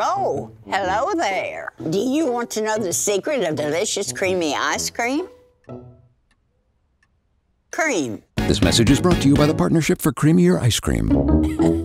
Oh, hello there. Do you want to know the secret of delicious creamy ice cream? Cream. This message is brought to you by the Partnership for Creamier Ice Cream.